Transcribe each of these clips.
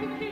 You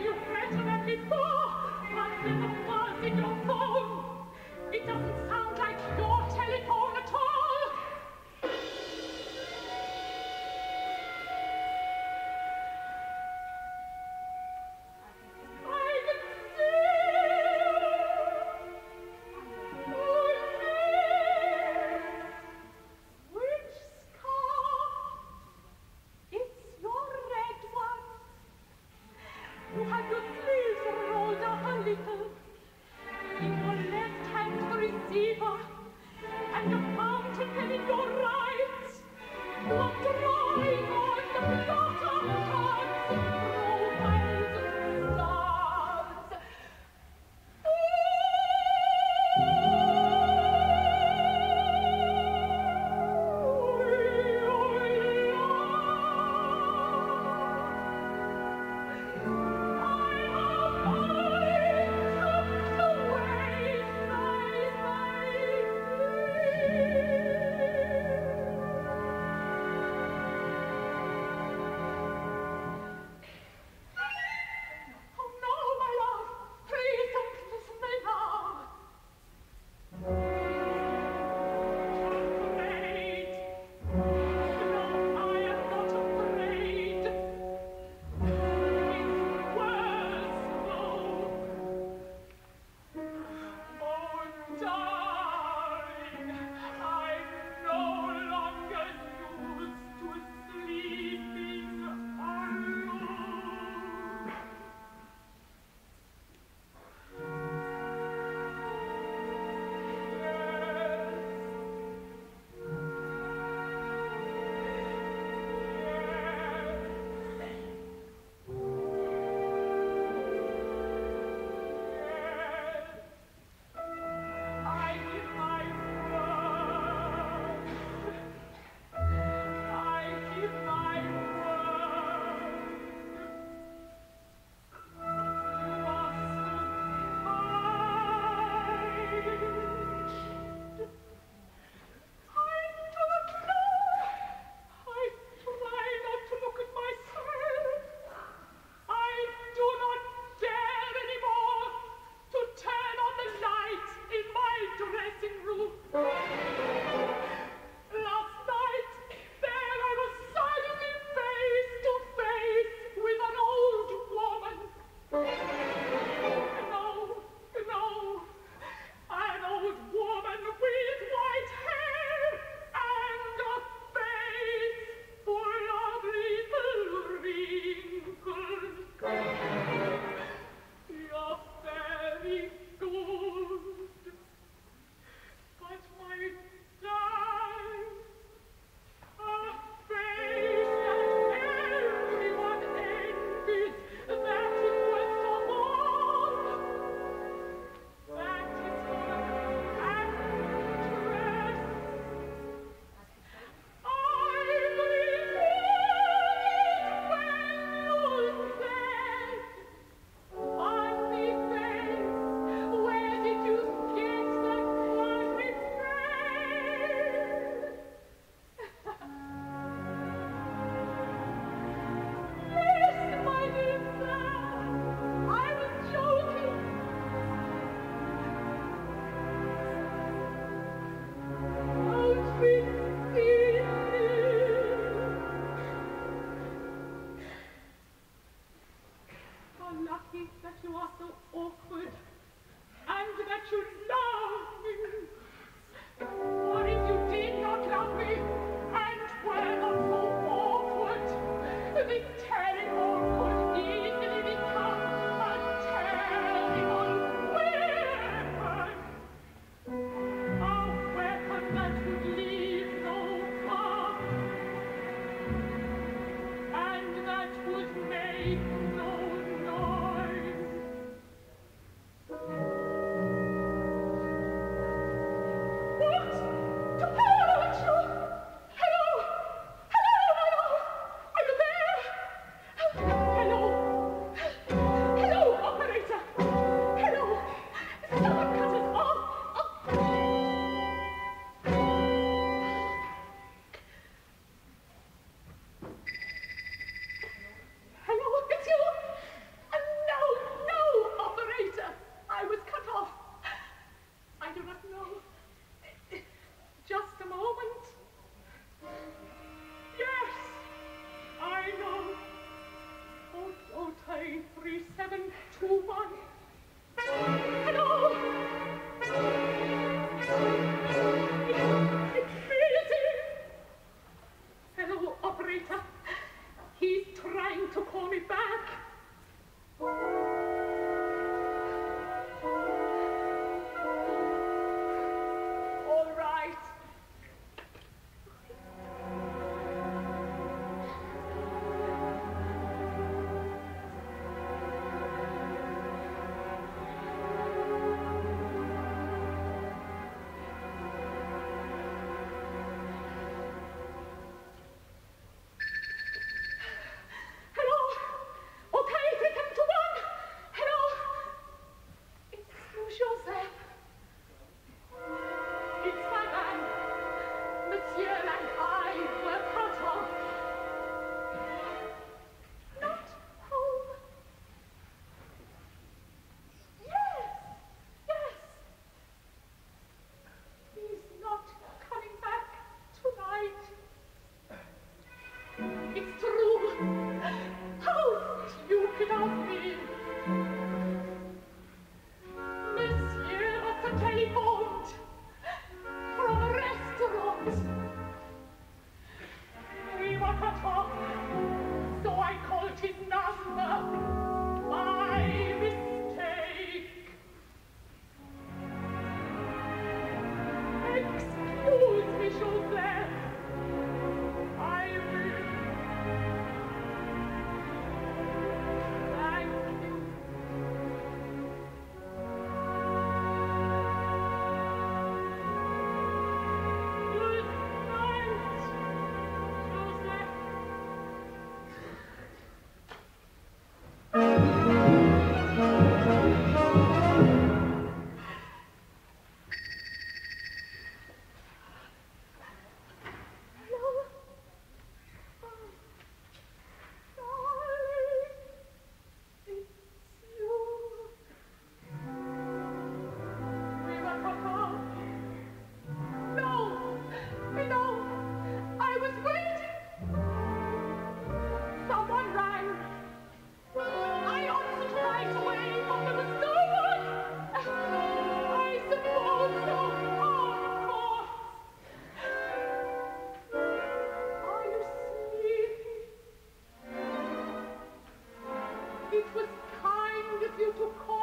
it was kind of you to call.